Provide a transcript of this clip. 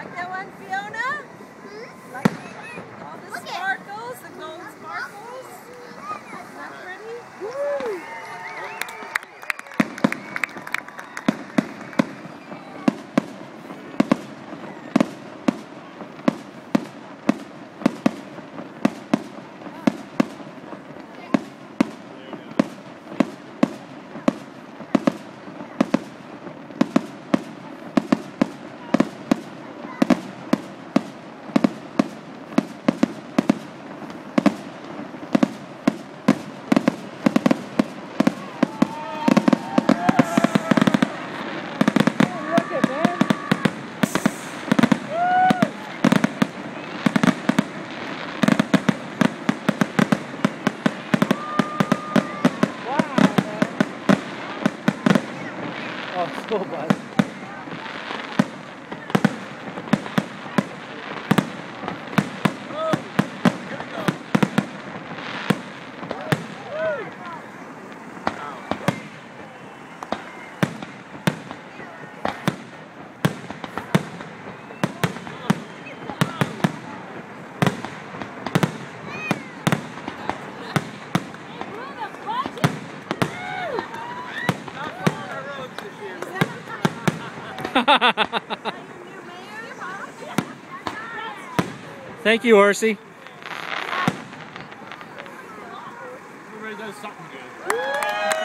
Like that one, Fiona? Hmm? Like Oh, so bad. Thank you, Horsey. Everybody does something good.